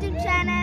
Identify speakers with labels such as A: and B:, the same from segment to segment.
A: YouTube channel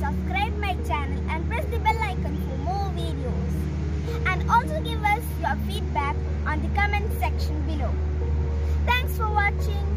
A: subscribe my channel and press the bell icon for more videos. And also give us your feedback on the comment section below. Thanks for watching.